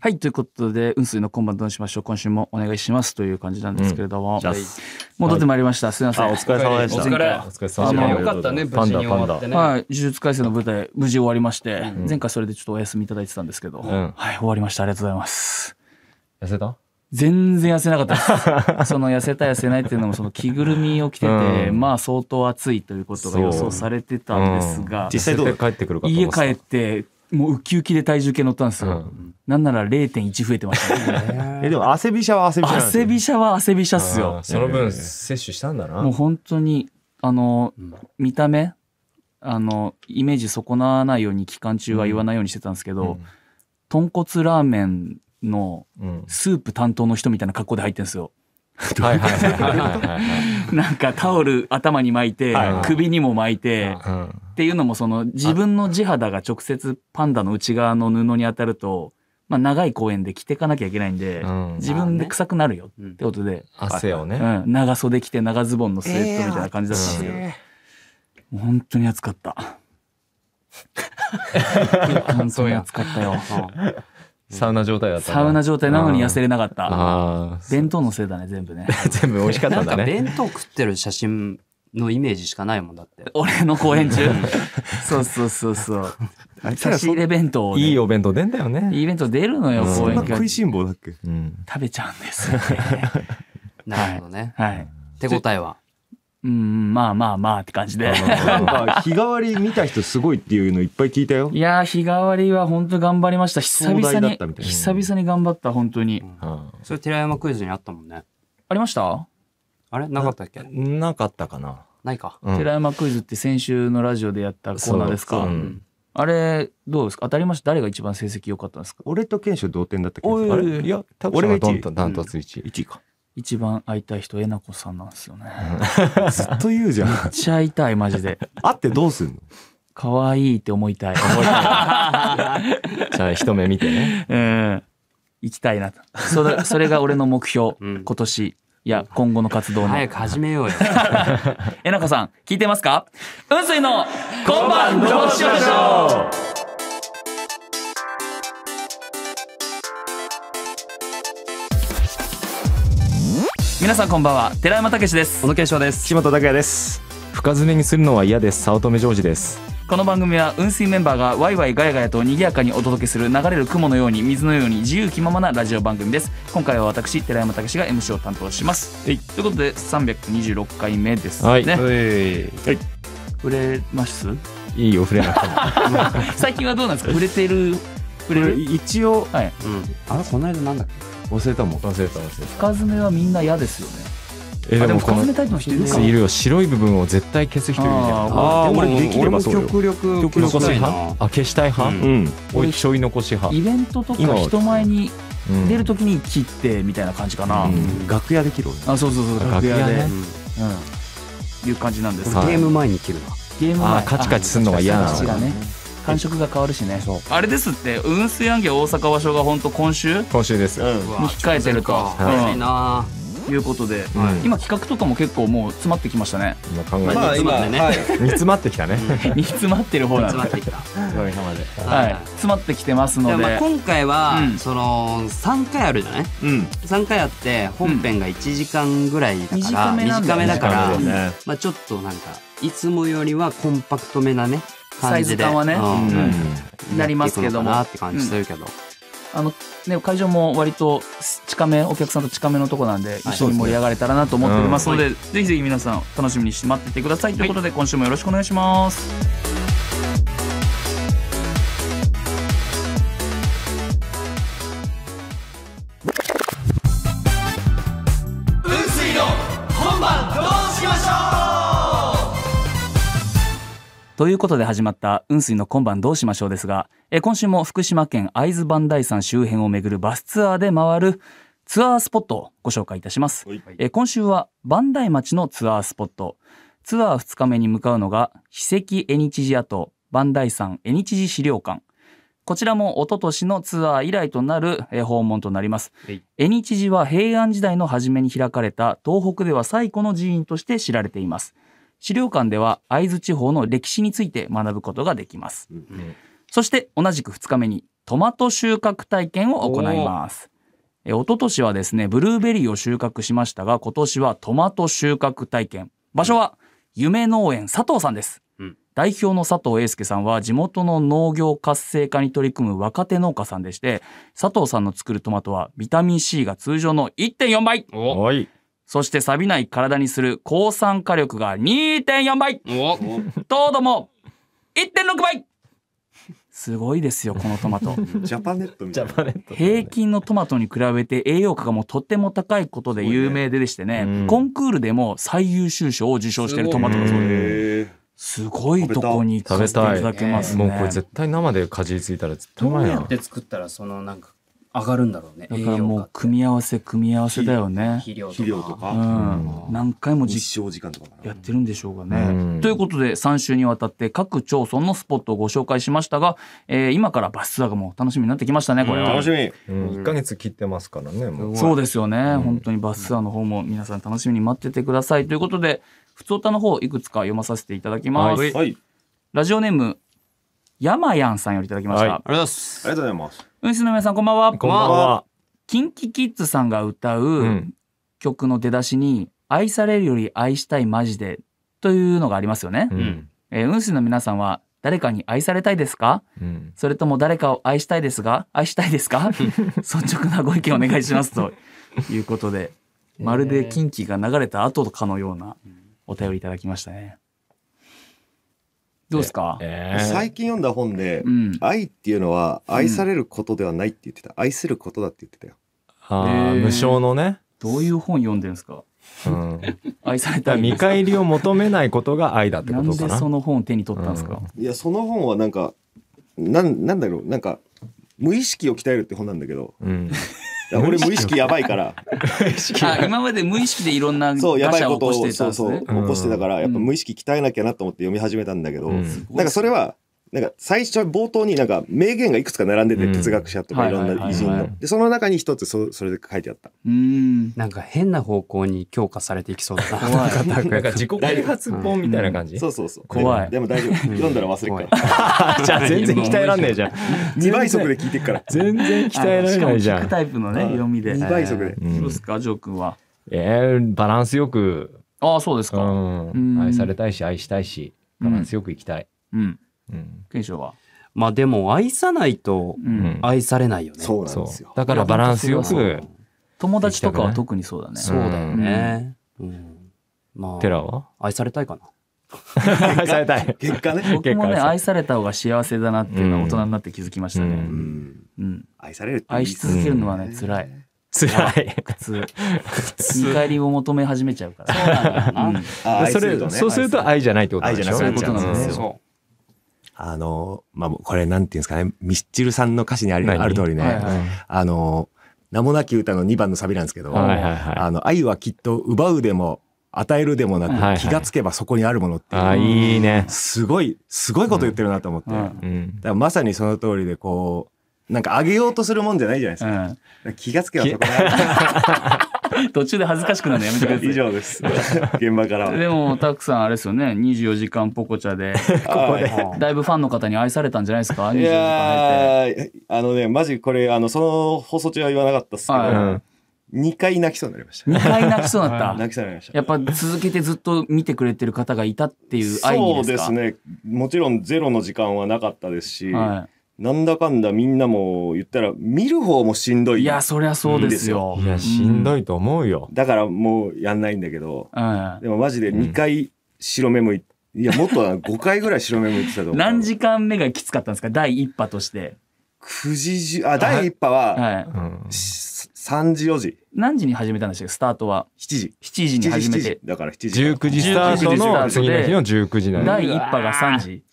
はい、ということで、雲水の今晩どうしましょう。今週もお願いしますという感じなんですけれども。じゃあ戻ってまいりました。すみません。あお疲れ様でしたお疲れお疲れ様でしたあのよかったね、無パン事にダパンダ終わってね。はい、呪術廻戦の舞台、無事終わりまして、前回それでちょっとお休みいただいてたんですけど、んはい、終わりました。ありがとうございます。痩せた？全然痩せなかったです。その痩せた痩せないっていうのも、その着ぐるみを着てて、うんまあ相当暑いということが予想されてたんですが、実際どう帰ってくるかと思家ってた帰って、もうウキウキで体重計乗ったんですよ。うん。なんなら0.1増えてましたね。えでも汗びしゃは汗びしゃなんですよ汗びしゃは汗びしゃっすよ。その分摂取したんだな。もう本当に、あの、見た目、あの、イメージ損なわないように期間中は言わないようにしてたんですけど、豚骨ラーメンのうん。スープ担当の人みたいな格好で入ってんですよ。はいはいはい なんかタオル頭に巻いて、はい。首にも巻いて、うんっていうのもその自分の地肌が直接パンダの内側の布に当たると、まあ長い公園で着てかなきゃいけないんで、うん。自分で臭くなるよってことで、汗をね。うん、長袖着て長ズボンのスウェットみたいな感じだったんですけど、もう本当に暑かった。本当に暑かったよ。サウナ状態だったサウナ状態なのに痩せれなかった。ああ弁当のせいだね、全部ね。全部美味しかったなんだね。弁当食ってる写真のイメージしかないもんだって。俺の公演中。そうそうそうそう。差し入れ弁当をね、いいお弁当出んだよねいい弁当出るのよ、うん公演が。そんな食いしん坊だっけ？うん食べちゃうんですよね。なるほどね。はい。手応えは？うん、まあまあまあって感じで。なんか日替わり見た人すごいっていうのいっぱい聞いたよいやー、日替わりは本当頑張りました。久々に久々に頑張った、本当に。あそれ寺山クイズにあったもんね。ありました？あれ？なかったっけ？ーなかったかな。ないか。うん。寺山クイズって先週のラジオでやったコーナーですか？そう。うん。あれ、どうですか？当たりました？誰が一番成績良かったんですか？俺と賢秀同点だったけどあれ？いや多分俺が一位。ダントダントツ1位。1位か。一番会いたい人、えなこさんなんですよね。ずっと言うじゃん。めっちゃ会いたい、マジで。会ってどうすんの？可愛いって思いたい。じゃあ一目見てね。うん。行きたいなと。それ、それが俺の目標。うん。今年。いや、今後の活動の。早く始めようよ。えなこさん、聞いてますか？雲水の、今晩どうしましょう？皆さんこんばんは、寺山武です小。野慶翔です。岸本拓也です深爪にするのは嫌です早乙女ジョージですこの番組は雲水メンバーがワイワイガヤガヤと賑やかにお届けする流れる雲のように水のように自由気ままなラジオ番組です。今回は私寺山武が MC を担当します。ということで326回目ですね、はい。触れますいいよ触れなくても最近はどうなんですか？触れてる？触れる？一応はい。うん。あれこの間なんだっけ？忘れたもん。忘れた忘れた。深爪はみんな嫌ですよねえあでもこの深爪タイプの人いるか。いるよ。白い部分を絶対消す人いるじゃんああ俺できれば極力消したいなあ消したい派、うん。うん。おいちょい残し派。イベントとか人前にうん。出るときに切ってみたいな感じかな、うん。楽屋できる俺あそうそうそう。楽屋で楽屋ねうん。いう感じなんですはいゲーム前に切るな。ゲーム前。あーカチカチすんのが嫌なの。ね。感触が変わるしね。あれですって雲水暗記大阪場所が本当今週？今週です、うん。に控えてると。早いな。いうことで、うん。今企画とかも結構もう詰まってきましたね。今考えて、まあ今ねはい。煮詰まってきたね、煮詰まってる方なんで。詰まってきた。おかげさまではい。詰まってきてますので。でまあ今回は、うん。その3回あるじゃない？うん。3回あって本編が1時間ぐらいだから、短めだ短めだから。まあ、ちょっとなんかいつもよりはコンパクトめなね感じで。サイズ感はね。うん。うん。なりますけども。なって感じするけど、あのね、会場も割と近めお客さんと近めのとこなんで一緒に盛り上がれたらなと思っておりますので、ぜひぜひ皆さん楽しみにして待っててください。ということで今週もよろしくお願いします。ということで始まった雲水の今晩どうしましょうですが、えー今週も福島県会津磐梯山周辺を巡るバスツアーで回るツアースポットをご紹介いたします。えー今週は磐梯町のツアースポット。ツアー2日目に向かうのが史跡絵日寺跡磐梯山絵日寺資料館。こちらも一昨年のツアー以来となるえー訪問となりますはい。絵日寺は平安時代の初めに開かれた東北では最古の寺院として知られています。資料館では会津地方の歴史について学ぶことができます。そして同じく2日目にトマト収穫体験を行います。え一昨年はですねブルーベリーを収穫しましたが今年はトマト収穫体験。場所は夢農園佐藤さんです、うん。代表の佐藤英介さんは地元の農業活性化に取り組む若手農家さんでして佐藤さんの作るトマトはビタミン C が通常の1.4倍そして錆びない体にする抗酸化力が2.4倍。お。糖度も1.6倍。すごいですよこのトマト。ジャパネットみたいな。平均のトマトに比べて栄養価がもうとっても高いことで有名ででしてね。うん。コンクールでも最優秀賞を受賞しているトマトだそうです。ごいとこに行かせていただけますね。もうこれ絶対生でかじりついたら絶対うまいな。どうやって作ったらそのなんか上がるんだろうね。だからもう組み合わせ組み合わせだよね。肥料とか。う肥料とか。ん。何回も実日照時間とかやってるんでしょうがね。うん。ということで3週にわたって各町村のスポットをご紹介しましたが、えー今からバスツアーがもう楽しみになってきましたねこれは。楽しみ。うん、1ヶ月切ってますからねもう。そうですよね、ん。本当にバスツアーの方も皆さん楽しみに待っててください。ということで普通歌の方いくつか読まさせていただきます、はい。はい。ラジオネームやまやんさんよりいただきました、はい。ありがとうございます。ありがとうございますうんしの皆さんこんばんは。こんばんは。キンキキッズさんが歌う、ん。曲の出だしに愛されるより愛したいマジでというのがありますよね、うん。えー、運勢の皆さんは誰かに愛されたいですか？うん。それとも誰かを愛したいですが？愛したいですか？率直なご意見お願いしますと。いうことでまるで近畿が流れた後かのようなお便りいただきましたね。どうですか、えー。最近読んだ本でうん、愛っていうのは愛されることではないって言ってた。愛することだって言ってたよ。あーえー。無償のね、どういう本読んでるんですか？うん、愛されたいです返りを求めないことが愛だってなんでことかな。その本を手に取ったんですか、いやその本はなんかなんなんだろう。なんか無意識を鍛えるって本なんだけど。うん俺無意識やばいから。あ今まで無意識でいろんな そうやばいことをガシャを起こしてたそうそう起こしてたからやっぱ無意識鍛えなきゃなと思って読み始めたんだけど、うん。なんかそれはなんか最初冒頭になんか名言がいくつか並んでて、うん。哲学者とかいろんな偉人の。でその中に一つそそれで書いてあった。うーん。なんか変な方向に強化されていきそうだな。怖い。なんか自己啓発本みたいな感じ、そうそうそう。怖い。ででも大丈夫。読んだら忘れるから。あ じゃあ全然鍛えらんねえじゃん。2倍速で聞いてっから。全然鍛えられないじゃん。しかも聞くタイプのねうん。読みで。2倍速で。うん。どうですかジョー君は？えー、バランスよく、ああそうですうか。ん。うん。愛されたいし愛したいしバランスよく生きたい、うん。うん。賢章は。まあでも愛さないとうん。愛されないよね。そうなんですよ。だからバランスよく友達とかは特にそうだね。そうだよね、うん。まあテラは？愛されたいかな。愛されたい。結果ね。僕もね愛された方が幸せだなっていうのは大人になって気づきましたね。ううん。んうん。愛されるっていい愛し続けるのはね辛い。辛い。苦痛。見返りを求め始めちゃうから。そうなんそれするとね。そうすると愛じゃないってことなんでしょ。そういうことなんですよ。そあの、まあ、これなんていうんですかね、ミスチルさんの歌詞にある何？ある通りね、はいはい。あの、名もなき歌の2番のサビなんですけど、はいはいはい。あの、愛はきっと奪うでも与えるでもなく、はいはい。気がつけばそこにあるものっていう、あいいね。すごい、すごいこと言ってるなと思って、うん。だかうんらまさにその通りで、こう、なんかあげようとするもんじゃないじゃないですか。だから気がつけばそこにある。うん。途中で恥ずかしくなるのやめてください。以上です。現場からは。でもたくさんあれですよね。24時間ポコチャで。はい。だいぶファンの方に愛されたんじゃないですか？24いやーあのねマジこれあのその放送中は言わなかったっすけど、はい。うん2回泣きそうになりました。2回泣きそうになった。泣きそうになりました。やっぱ続けてずっと見てくれてる方がいたっていう愛にですかそうですねもちろんゼロの時間はなかったですし、はなんだかんだみんなも言ったら見る方もしんどい、いいやそりゃそうですよ。いやしんどい、いと思うよ。だからもうやんないんだけど。うん。でもマジで2回白目向いいやもっと5回ぐらい白目向いてたと思う。何時間目がきつかったんですか？第一波として、9時じあ第1波ははい、うん。し3時4時。何時に始めたんでしたっけ？スタートは。7時。7時に7時7始めて。時だから7時19時スタートの次の日の19時なの第一波が3時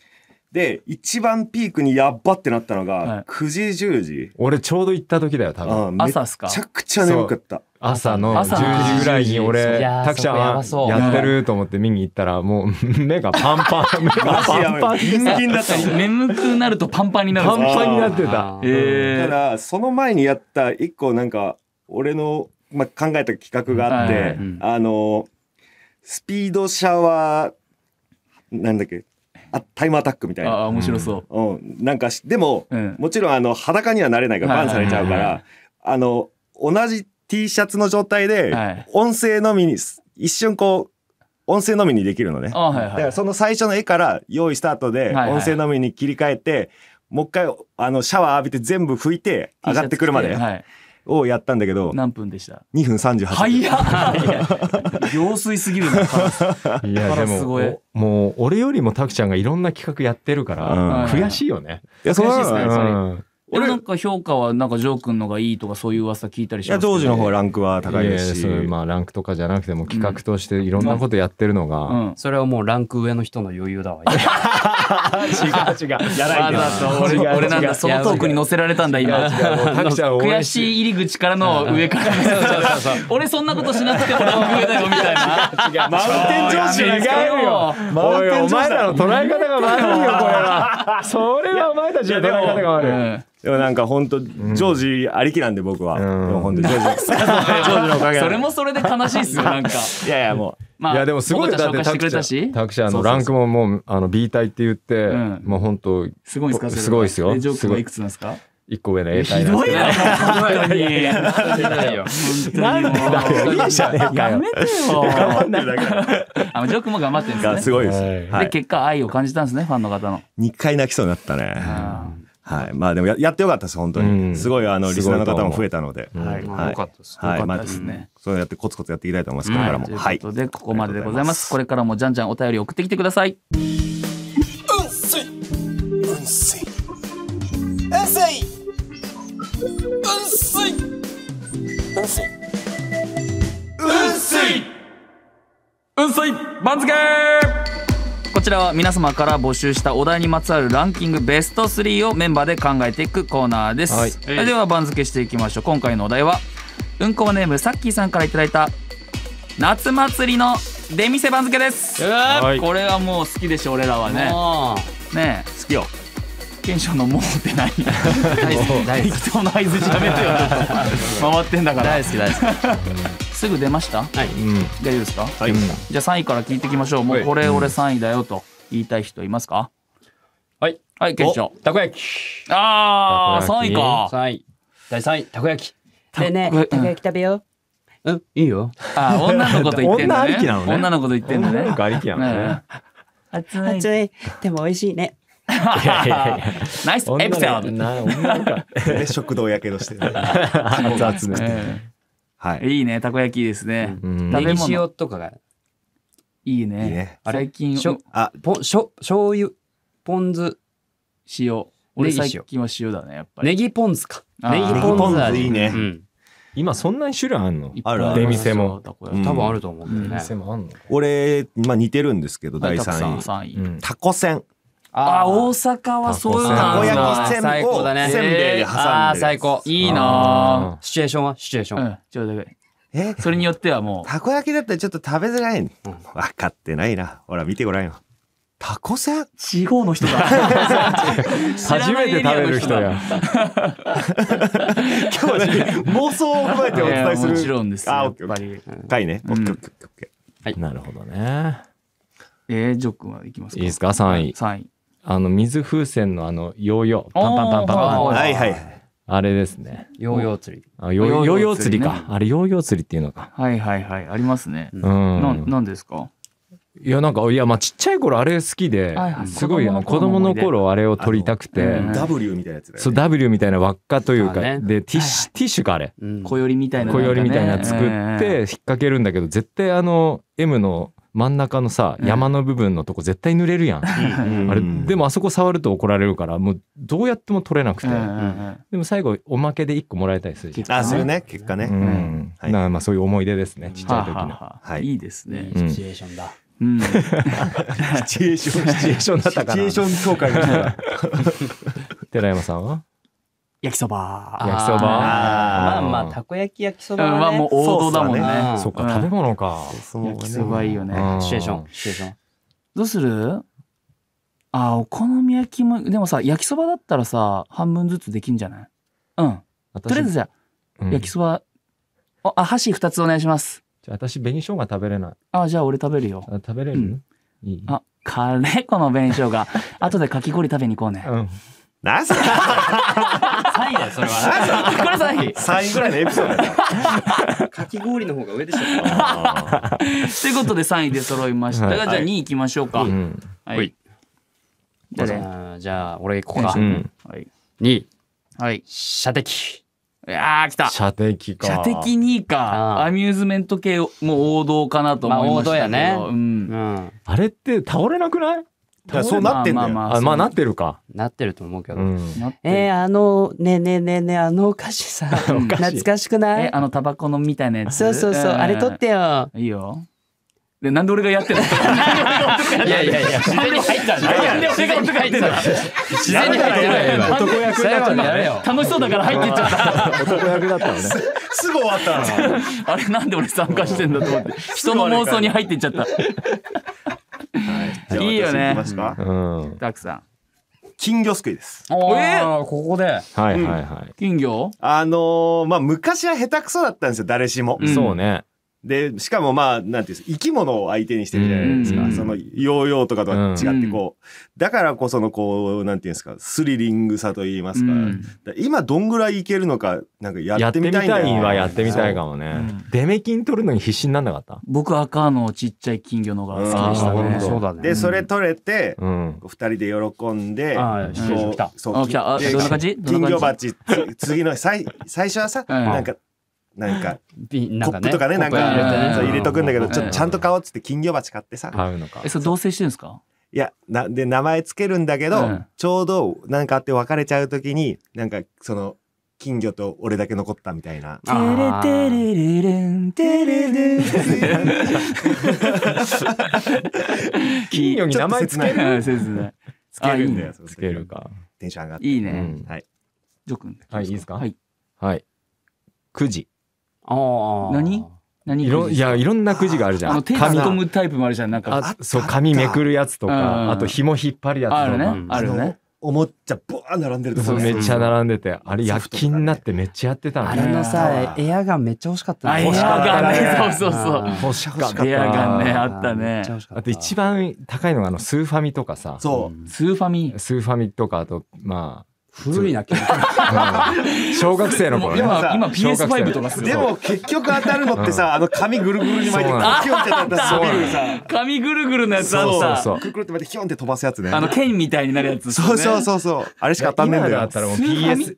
で一番ピークにやっばってなったのはい。が9時10時、俺ちょうど行った時だよ多分。あめ朝っすか？ちゃくちゃ眠かった。朝の朝10時ぐらいにい俺やータクちゃんそこやばはそう。やってると思って見に行ったらもう 目がパンパン。目がマジやばパンパンいギン。ギンだったの。眠くなるとパンパンになるんパンパンになってた。あー。えただその前にやった一個なんか俺の、まあ、考えた企画があって、はいはいうん。あのスピードシャワーなんだっけ？あタイムアタックみたいな。ああ面白そう。うん、なんかしでも、うんもちろんあの裸にはなれないからバンされちゃうからあの同じ T シャツの状態ではい音声のみに一瞬こう音声のみにできるのね。あはいはい。だからその最初の絵から用意スタートで音声のみに切り替えて、もう一回あのシャワー浴びて全部拭いて上がってくるまではい。をやったんだけど何分でした？2分38秒。早っ行水すぎるな。いやでもおもう俺よりもタクちゃんがいろんな企画やってるから、うん悔しいよね。いやそうな悔しいっすねうん俺なんか評価はなんかジョー君のがいいとかそういう噂聞いたりしいやますけどジョージの方がランクは高いですし。まあランクとかじゃなくても企画としていろんなことやってるのが、うん。それはもうランク上の人の余裕だわ。違う違う。やらわざと俺俺なんだそのトークに乗せられたんだ今。悔援ししい入り口からの上から俺そんなことしなくてもランク上だよみたいな。マウンテン上司違うよ。おいお前らの捉え方が悪いよこれは。それはお前たちの捉え方が悪い。うんでもなんか本当ジョージありきなんで僕は。本当ジョージ。ジョージのおかげそれもそれで悲しいっすよなんか。いやいやもまあいやでもすごいだってタクちゃちゃん紹介してくれたしんタクちゃんのランクももうあの B 隊って言って、うんもう本当すごいんですかすごいっすよえジョー君はいくつなんですか？一個上の A ひ隊なんですけどどいな本当に。なんでだよいいじゃねえかよやめてよ。頑張ってるだけだ。あのジョー君も頑張ってるんですね。がすごいです。はいはい。で結果愛を感じたんですねファンの方の。2回泣きそうになったね。あはい。まあでもややってよかったです、本当うに。ん。すごいあの、リスナーの方も増えたので。うんはい。まあよかったです。はい。よかまあったですね、そうやってコツコツやっていきたいと思います、これからも。というはいこ。とでここまででございます。これからもじゃんじゃんお便り送ってきてください。うんすい。番付こちらは皆様から募集したお題にまつわるランキングベスト3をメンバーで考えていくコーナーです、はい。では番付していきましょう。今回のお題はうんこネームさっきーさんからいただいた夏祭りの出店番付です、はい。これはもう好きでしょ俺らはね。あねえ。好きよ。テンションのもうって何大好き大好き。適当な合図やめてよ 回ってんだから。大好き大好き。すぐ出ました？はい。うん大丈夫ですか？はい。じゃあ3位から聞いていきましょうもうこれ俺3位だよと言いたい人いますか？はい。はい決勝たこ焼き。ああ3たこ焼き位か三位。第三位たこ焼き。たねえねこえたこ焼き食べよう。うんいいよ。あー女の子と言ってんだね女ありきなのね女の子と言ってんだねなんかありきやもんね熱い熱い。でも美味しいね。ナイスエピソード 食堂やけどしてる。熱々ねえはい。えいいね。たこ焼きいいですね。うん食べ物。ネギ塩とかが。いいね。いいね最近しょあ、ポンしょ醤油ポン酢塩。俺ネギ塩。最近は塩だねやっぱり。ネギポン酢か。ネギポン酢いいね。うん。今そんなに種類あんの？ある出店も。たこ焼き。うん。多分あると思うんだよね。店もあんの？俺、まあ似てるんですけど、第はいたくさん3位。3位。うん。タコせん。あー。大阪はそういうのたこ焼なんだきせん最高だね。をせんべいで挟んでるあー最高。いいなシチュエーションは？シチュエーション。ぁうん。ちょっとだけ。え？それによってはもたこ焼きだったらちょっと食べづらい。分かってないな。ほら、見てごらんよ。タコせん？う地方の人だ。初めて食べる人や。今日は妄想を踏まえてお伝えする。もちろんですよ。あ、やオッケーっぱり回ね。オッケーオッケーオッケー。なるほどね。えージョックはいきますか。いいですか？3位。3位あの水風船のあのヨーヨーパンパンパンパンパン。はいはい。はい。あれですね。ヨーヨー釣り。あヨヨーヨー釣り。か。あれヨーヨー釣りっていうのか。はいはいはい。ありますね。うなんなんですか？いやなんかいやまあちっちゃい頃あれ好きですごいあの子子供の頃あれを撮りたくて。うん。W みたいなやつだよね。そう W みたいな輪っかというかでティッシュティッシュかあれ。うん。小よりみたいな小よりみたいな作って引っ掛けるんだけど絶対あの M の真ん中のさうん山の部分のとこ絶対濡れるやん。うん。あれでもあそこ触ると怒られるからもうどうやっても取れなくて。うんうんうん。でも最後おまけで1個もらえたりするじゃん。あ、それね、結果ね。うん。はい。なまあそういう思い出ですね。ちっちゃい時の。はあはい。いいですね。うん。シチュエーションだ。うん。シチュエーション、シチュエーションだったかな。シチュエーション協会 寺山さんは？焼きそば。焼きそば。またこ焼き焼きそうん。ばはもう王道だもんね。そっか食べ物か。そう焼きそばいいよね。うん。シチュエーション。シチュエーション。どうする？あお好み焼きもでもさ焼きそばだったらさ半分ずつできんじゃない？うん。とりあえずじゃあうん。焼きそば。ああ箸2つお願いします。じゃあ私紅生姜食べれない。あじゃあ俺食べるよ。あ食べれる、あカレー？粉の紅生姜。後でかき氷食べに行こうね。うんなんすか3位だよそれは。これさい3位ぐらいのエピソードだよかき氷の方が上でしたということで3位で揃いましたが、はい。じゃあ2位いきましょうか、うんはい、はい。誰あーじゃあ俺行こうか。うん。はい、2位。はい、射的。いやー来た。射的か。射的2位か。アミューズメント系もう王道かなと思いましたけど、まあ王道やね。うんうん。あれって倒れなくない？だそうなってんだよ。まあまああまあ。なってるか。なってると思うけど。うん。えー、あのねえねえねえねえあのお菓子さ 懐かしくない？えあのタバコのみたいなやつ？そうそうそう。あれ取ってよ。いいよ。でなんで俺がやってんの？いやいやいや。自然に入ったんだ。なんで俺が入ってんの自然に入ってる男役になったやれよ。楽しそうだから入っていっちゃった。男役だったのね。すぐ終わったな。あれなんで俺参加してんだと思って。人の妄想に入っていっちゃった じゃあいいよね。私行きますか。うん。たくさん。金魚すくいです。おえーここで。はいはいはい。金魚？あのーまあ昔は下手くそだったんですよ誰しも、うん。そうねでしかもまあなんていうんです生き物を相手にしてるじゃないですか、うん。そのヨーヨーとかとは違ってこう、だからこそのこうなんていうんですかスリリングさと言いますか,、うん。今どんぐらいいけるのかなんかやっやっててみみたいんだよたいはやってみたいかもね。う。んデメキン取るのに必死になんなかった？僕赤のちっちゃい金魚のが好きでしたね。そうだ。ね。でそれ取れて、二人で喜んで、そうあ来た。あでどんな感じ？どん金な感じ？魚鉢つ次の最最初はさ、うん。なんかなんかコップとかねなんか入れとくんだけどうん。ちょっとちゃんと買おうっつって金魚鉢買ってさ、買うのか。えそれ同棲してるんですか？いやなで名前つけるんだけど、うん。ちょうどなんかあって別れちゃう時になんかその金魚と俺だけ残ったみたいな。テレテレレレンテレレ金魚に名前つけるつけるんだよあいいね。つけるか。テンション上がって。いいうねん。はい。ジョ君。はいいいですか？はい。はい。9時何？何いろいやいろんなくじがあるじゃん。あの手に紙込むタイプもあるじゃんなんか。あそう紙めくるやつとかあと紐引っ張るやつとか。あるねうん。あるね。おもちゃブワー並んでるとこそうねめっちゃ並んでてあれ夜勤になってめっちゃやってたの。あねれのさエアガンめっちゃ欲しかったあエア欲しかったガンね。ねそうそうそう。欲しかった。エアガンねあっためねあと一番高いのがあのスーファミとかさ。そう。スーファミ？スーファミとかあとま古いな小学生の頃ね。今今小学生 PS5 とかするでも結局当たるのってさ、あの紙ぐるぐるに巻いてそうなのヒョンってやったらそうなのビルさ紙ぐるぐるのやつあそうったそうそうくるくるって巻いてヒョンって飛ばすやつね。あの剣みたいになるやつそうそうそうそう。あれしか当たんねえんだよ。今だったらもうスーファミ。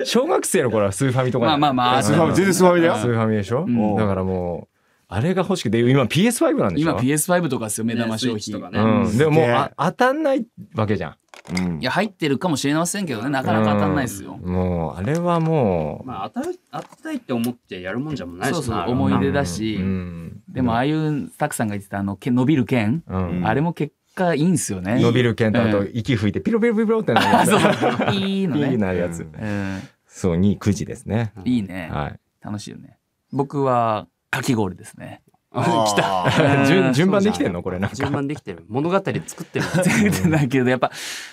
PS 小学生の頃はスーファミとかまあまあまあ。スーファミ。全然スーファミだよ。スーファミでしょ？ん。だからもうあれが欲しくて今 PS5 なんでしょ？今 PS5 とかですよ目玉商品。とかねうん。でももう当たんないわけじゃんうん。いや入ってるかもしれませんけどねなかなか当たんないですよ。うんもうあれはもう。まあ当たる当たりたいって思ってやるもんじゃもないそうそう思い出だし。うん。でもああいうたくさんが言ってたあの剣伸びる剣。うん。あれも結果いいんすよね。伸びる剣とあとうん。息吹いてピロピロピロピロってなるやつ。そう。いいのいいねなるやつ。うん。そう2 9時ですね。いいね。はい。楽しいよね。僕はかき氷ですね 来た。うん。順順番できてんの？これなん順か番できてる。物語作ってる。だけどやっぱ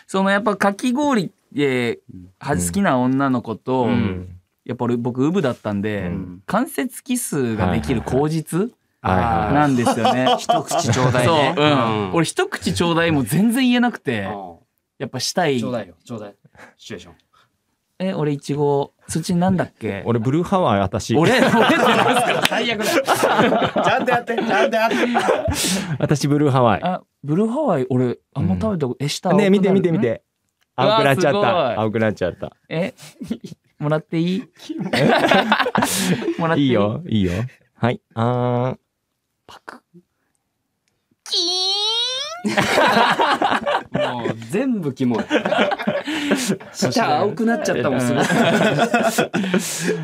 そのやっぱかき氷では好きな女の子と、うん。やっぱ俺僕ウブだったんで、うん。関節キスができる口実はい。はい。なんですよね。一口ちょうだいね。そう、うん。俺一口ちょうだいも全然言えなくて、うん。やっぱしたい。ちょう。だいよ。ちょうだい。シチュエーション。え、俺いちご、そっちなんだっけ？俺ブルーハワイ私。俺、俺ってなんですか最悪だ。よちゃんとやって。ちゃんとやって。私ブルーハワイ。あ、ブルーハワイ、俺、あんま食べたこと、え、下ね見て見て見。て。青くなっちゃっうわすごい。た青くなっちゃった。え、もらっていい？もらっていい？いいよいいよ。はいあーもう全部キモい。下青くなっちゃったもんすごい。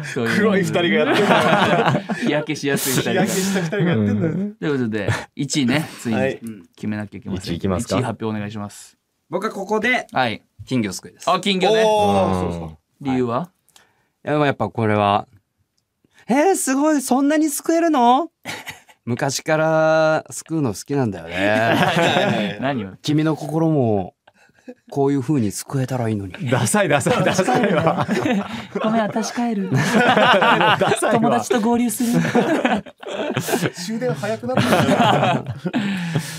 そういう。黒い二人がやってんだよ。日焼けしやすい二人日が。焼けした二人がやってんだよということで、1位ね、ついはい。に決めなきゃいけません。一位いきますか？1位発表お願いします。僕はここではい。金魚すくいです。あ、金魚ね。おー。そうそう理由は、い。ややっぱこれはえー、すごい。そんなにすくえるの？昔からすくうの好きなんだよね。何を？君の心もこういう風に救えたらいいのに。ダサいダサいダサいわ。ごめん私帰る友達。と合流する終電早くなっ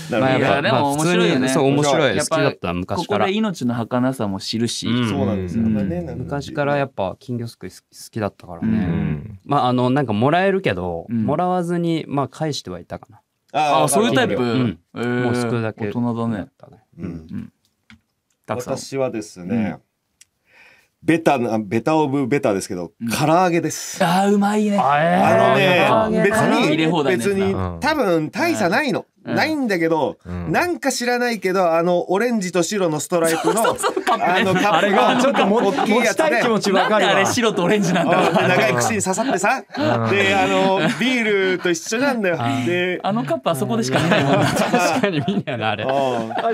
たまあやでも面白いよねそう、面白い。好きだった、こ昔からこで。命の儚さも知るし、うんそうなんですようんね。昔からやっぱ金魚すくい好きだったからうね。んまあ、あの、なんかもらえるけど、うんもらわずに、まあ、返してはいたかな。ああそういうタイプ、もうすくうだけ。大人だね。うん私はですね、ベタな、ベタオブベタですけど、唐揚げです。ああうまいね。あのね別に、別にうん、多分大差ないの。うん。ないんだけど、うん。なんか知らないけど、あの、オレンジと白のストライプの、あの、カップあれがちょっとも大きい持やつでちたい気持ちわなんであれかるわ。白とオレンジなんだ長い串に刺さってさ、で、あの、ビールと一緒なんだよ。で、あのカップあそこでしか見ないもんな。確かに見んやな、あれ。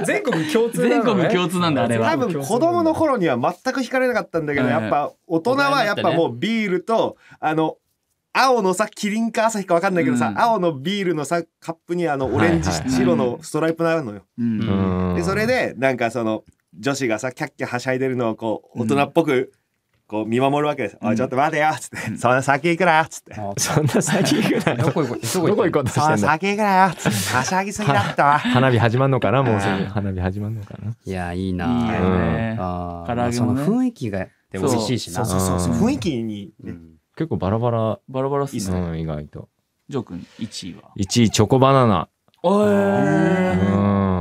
全国共通な全国共通なんだあれは多分子供の頃には全く惹かれなかったんだけど、うん。やっぱ大人はやっぱもうビールと、あの、青のさ、キリンか朝日か分かんないけどさ、うん青のビールのさ、カップにあの、オレンジ、はいはい白のストライプなのよ。うんうんで、それで、なんかその、女子がさ、キャッキャはしゃいでるのをこう、大人っぽく、こう見守るわけです。おい、ちょっと待てよつって。そんな先行くなよつって。あそんな先行くなよ。どこ行こうどこどこ行こうとそんなしてんの？先行くなよつって。はしゃぎすぎだったわ。花火始まんのかなもうすぐうん花火始まんのかないや、いいな。いいよねあ唐揚げもねその雰囲気が、で美味しいしな。そうそうそう。うん雰囲気にね。うん結構バラバラ、バラバラっすね。うん、意外と。ジョー君1位は？1位チョコバナナ。おうー。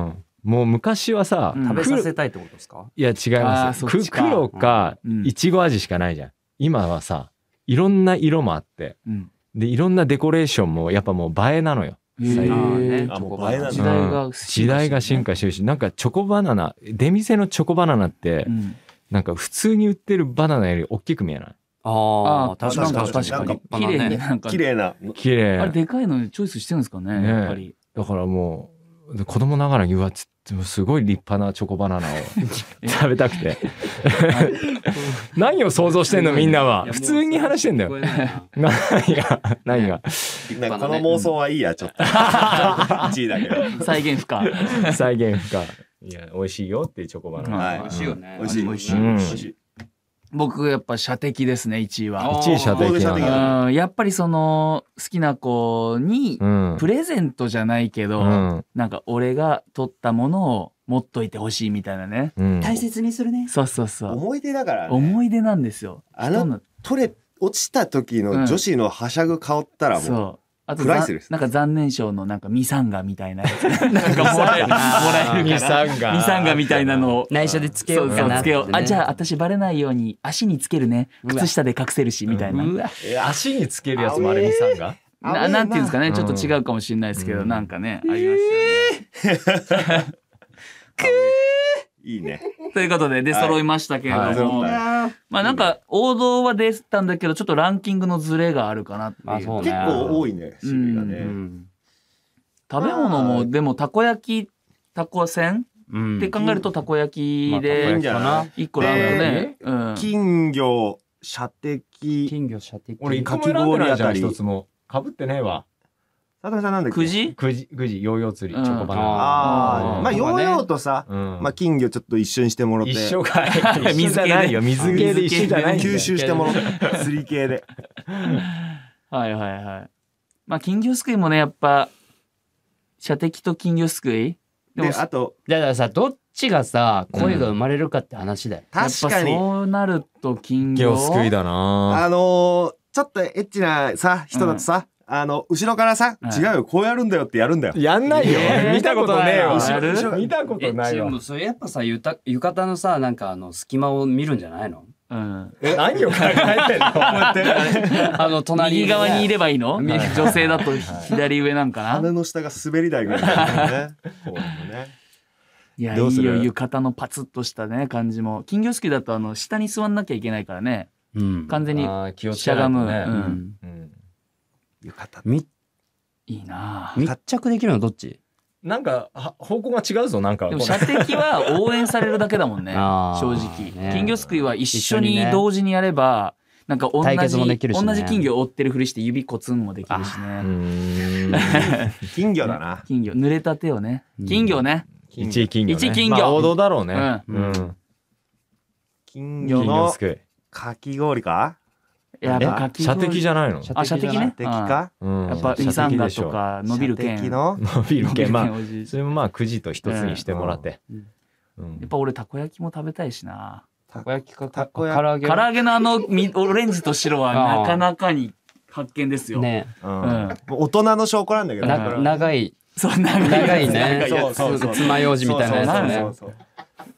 ん。もう昔はさ、うん。食べ黒させたいってことですか？いや違います。よ。く黒かうん。いちご味しかないじゃん。今はさ、いろんな色もあって、うん。で、いろんなデコレーションもやっぱもう映えなのよ。へー。あもう映えなんだ。時代がうん時代が進化してるし、なんかチョコバナナ、出店のチョコバナナってう、ん。なんか普通に売ってるバナナより大きく見えない？あああ、確かに確かに。なんか綺麗にね。なんか綺麗な。綺あれ麗。でかいのチョイスしてるんですかねねやっぱりだからもう、で子供ながらにうわつってもすごい立派なチョコバナナを 食べたくて。何を想像してんのみんなは。普通に話してんだよ。何が、何が？この妄想はいいや、ちょっと。1位だけど。再現不可再現不可。いや、美味しいよっていうチョコバナナ。はい美味しいよね。美味しい美味しいうん美味しい。僕やっぱ射的ですね1位は一位射的どうんやっぱりその好きな子にうん。プレゼントじゃないけど、うん。なんか俺が取ったものを持っといてほしいみたいなねうん。大切にするね。そうそうそう思い出だからね。思い出なんですよあの取れ、落ちた時の女子のはしゃぐ顔ったらもう、そうあとプライスレスざなんか残念賞のなんかミサンガみたいなやつ。なんかもらえるもらえる。ミからサンガ。ミサンガみたいなの。を内緒でつけようかなつけよう。あじゃあ私バレないように足につけるね。靴下で隠せるしみたいな。うわ。足につけるやつもあれ、ミサンがななんていうんですかね。うんちょっと違うかもしれないですけど、うん。なんかね、ありましたよね。いいね。ということで出揃いましたけれども、はい。まあなんか王道は出たんだけどちょっとランキングのズレがあるかなっていう。あそうね。結構多いね、種類がうね。ん。食べ物もでもたこ焼きたこせん？うん。って考えるとたこ焼きでいいんじゃな。い一個ランクね、うん、金魚、射的、金魚射的。俺、かき氷あたり。一つも。かぶってねえわ。佐藤さんなんだっけ？くじ？くじ、くじ、ヨーヨー釣り、うん。チョコバナナ。ああ、うんまあ、ヨーヨーとさ、うん。まあ、金魚ちょっと一緒にしてもらって。一緒かい。水水じゃないよ。水系で一緒じゃない吸収してもらって。釣り系で。はいはいはい。まあ金魚すくいもねやっぱ射的と金魚すくい？でもで、あと、だからさ、どっちがさ、声が生まれるかって話だよ。確かに、やっぱそうなると金魚？今日救いだな。あのーちょっとエッチなさ、人だとさ、あの、後ろからさ、はい。違うよ、こうやるんだよってやるんだよ。やんないよ。えー。見たことねえよ。やる後ろ見たことないわ。えで。もそれやっぱさ、ゆた浴衣のさ、なんかあの、隙間を見るんじゃないの？うん、何を考えてんの？あの、隣右側にいればいいの、はい。女性だと左上なんかな、鼻の下が滑り台ぐらいだよね。こういうのね。いやいういよ浴衣のパツッとしたね感じも。金魚すくいだとあの下に座んなきゃいけないからね。うん。完全にあー気をつしけゃがむ、ねうん。うん。うん浴衣。みいいなあ。密着できるのどっち？なんかは方向が違うぞなんか。射的は応援されるだけだもんね 正直、ね。金魚すくいは一緒に同時にやればなんか同じね。同じ金魚を追ってるふりして指コツンもできるしうね 金魚だな。金魚。濡れた手をね。うん。金魚ね。一位金魚ね。一位金魚。まあ王道だろうね。ううん。金金魚の魚すくい。かき氷か？やっえぱかき氷射的じゃないの？あ射的ね。敵か？うん。やっぱ射的イサンガでしょ。とか伸びる剣。射的の？伸びる剣。まあそれもまあくじと一つにしてもらって。うん。やっぱ俺たこ焼きも食べたいしな。たこ焼きかたこ焼き。唐揚げ？唐揚げのあのみオレンジと白はなかなかに発見ですよ、ね大人の証拠なんだけど。な長い。そう長い。長いね。そうそうそう爪楊枝みたいなやつね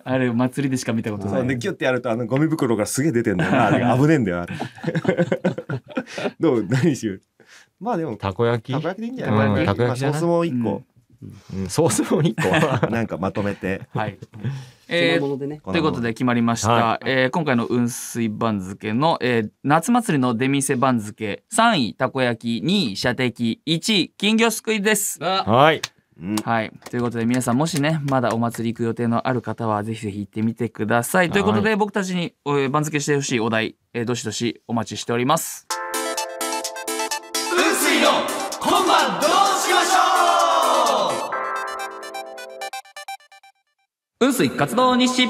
あれ祭りでしか見たことない。ギュッてやるとあのゴミ袋がすげえ出てんだよな。あれが危ねえんだよあれ。どう何しよう。まあでもたたこ焼き？こ焼きでいいんじゃうんないたこ焼きじゃない？まあソースも一個。うん。ソースも一個？なんかまとめて。はい。えーということで決まりました、はえー今回の雲水番付の、えー夏祭りの出店番付3位たこ焼き2位射的1位金魚すくいです。あはいうんはい。ということで皆さんもしね、まだお祭り行く予定のある方はぜひぜひ行ってみてください。ということで僕たちにえー番付してほしいお題、えーどしどしお待ちしております。雲水の今晩どうしましょう？雲水活動日誌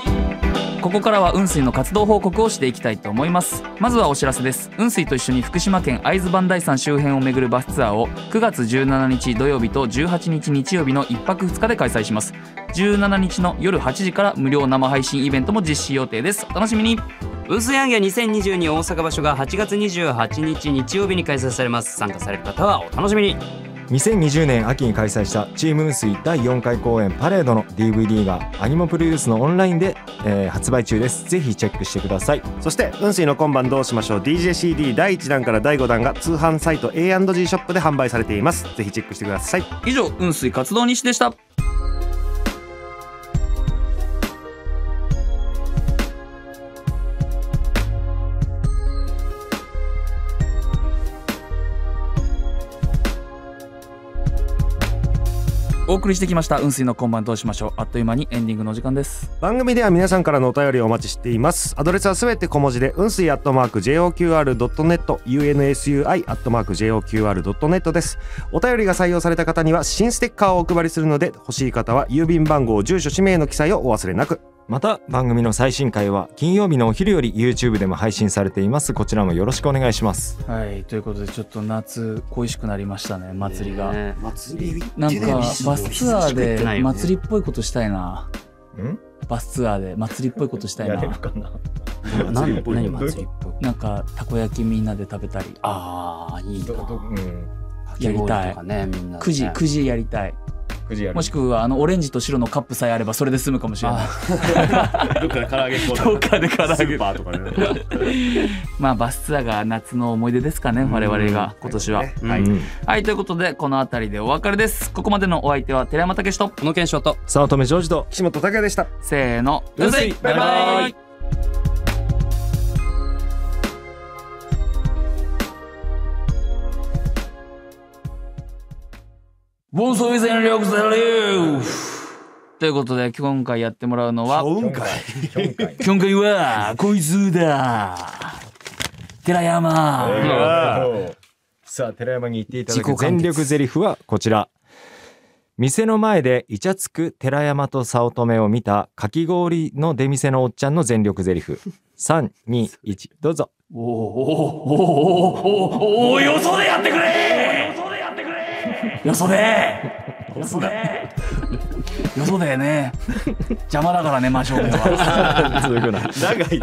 ここからは雲水の活動報告をしていきたいと思います。まずはお知らせです。雲水と一緒に福島県会津磐梯山周辺を巡るバスツアーを9月17日土曜日と18日日曜日の1泊2日で開催します。17日の夜8時から無料生配信イベントも実施予定です。お楽しみに。雲水アンギャ2022大阪場所が8月28日日曜日に開催されます。参加される方はお楽しみに。2020年秋に開催したチーム雲水第4回公演パレードの DVD がアニモプロデュースのオンラインで、えー発売中です。ぜひチェックしてください。そして雲水の今晩どうしましょう。DJCD 第1弾から第5弾が通販サイト A&G ショップで販売されています。ぜひチェックしてください。以上雲水活動日誌でしたお送りしてきました雲水の今晩どうしましょう。あっという間にエンディングのお時間です。番組では皆さんからのお便りをお待ちしています。アドレスはすべて小文字で運水アットマーク JOQR.net UNSUI アットマーク JOQR.net です。お便りが採用された方には新ステッカーをお配りするので欲しい方は郵便番号住所氏名の記載をお忘れなく。また番組の最新回は金曜日のお昼より YouTube でも配信されています。こちらもよろしくお願いします。はいということでちょっと夏恋しくなりましたね祭りが、ね祭りなんかバスツアーで祭りっぽいことしたいな。ん？バスツアーで祭りっぽいことしたいな。何 祭りっぽい何祭りっぽい？なんかたこ焼きみんなで食べたり。ああいいな。うん。やりたい。ねみんなでね。9時9時やりたい。9時やるもしくはあのオレンジと白のカップさえあればそれで済むかもしれない。どっかで唐揚げこどっかで唐揚げ。スーパーとかねまあバスツアーが夏の思い出ですかね我々が今年は、うんはいうん。はい。ということでこの辺りでお別れです。ここまでのお相手は寺山武史と。この検証と。早乙女ジョージと。岸本拓也でした。せーの。バイババイイボンソイ全力ゼリーということで今回やってもらうのは今回？今回。はこいつだ。寺山。さあ寺山に言っていただく全力ゼリフはこちら。店の前でイチャつく寺山と早乙女を見たかき氷の出店のおっちゃんの全力ゼリフ。321どうぞ。おおおおおおおおよそでやってくれよそでやってくれよそでよそでよそでね。邪魔だからね真正面は。長い